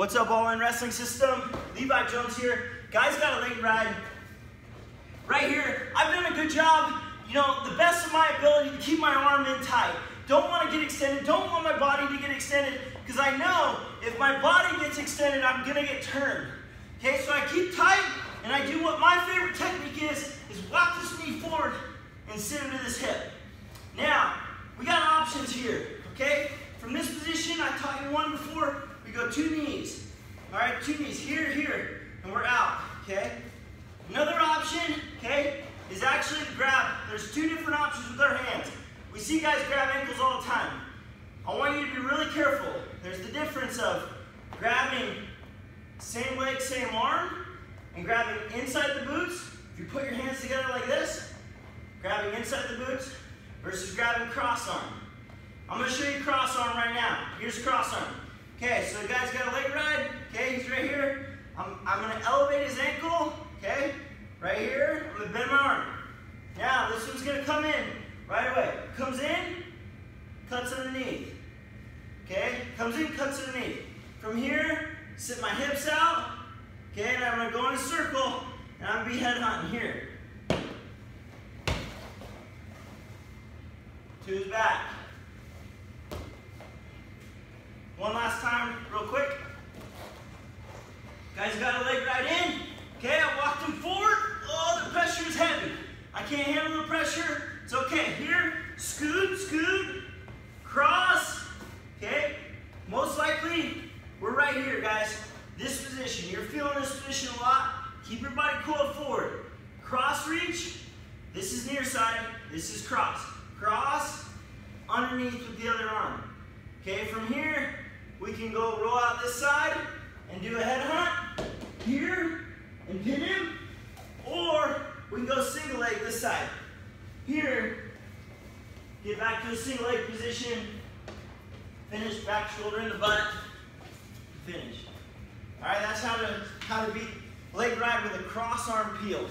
What's up, All In Wrestling System? Levi Jones here. Guys got a leg ride. Right here, I've done a good job, you know, the best of my ability to keep my arm in tight. Don't want to get extended, don't want my body to get extended, because I know if my body gets extended, I'm gonna get turned. Okay, so I keep tight, and I do what my favorite technique is, is walk this knee forward and sit into this hip. Now, we got options here, okay? From this position, I taught you one before, we go two knees. All right, two knees, here, here, and we're out, okay? Another option, okay, is actually to grab. There's two different options with our hands. We see guys grab ankles all the time. I want you to be really careful. There's the difference of grabbing same leg, same arm, and grabbing inside the boots. If you put your hands together like this, grabbing inside the boots, versus grabbing cross arm. I'm gonna show you cross arm right now. Here's cross arm. Okay, so the guy's got a leg ride. Okay, he's right here. I'm, I'm gonna elevate his ankle. Okay, right here. I'm gonna bend my arm. Now this one's gonna come in right away. Comes in, cuts underneath. Okay, comes in, cuts underneath. From here, sit my hips out. Okay, and I'm gonna go in a circle, and I'm gonna be head hunting here. His back. One last time, real quick. Guys got a leg right in. Okay, I walked him forward. Oh, the pressure is heavy. I can't handle the pressure. It's okay. Here, scoot, scoot, cross. Okay, most likely, we're right here, guys. This position. You're feeling this position a lot. Keep your body coiled forward. Cross reach. This is near side. This is cross. Cross underneath with the other arm. Okay, from here, we can go roll out this side and do a head hunt here and pin him, or we can go single leg this side. Here, get back to a single leg position, finish back shoulder in the butt, finish. All right, that's how to how to beat leg ride with a cross arm peel.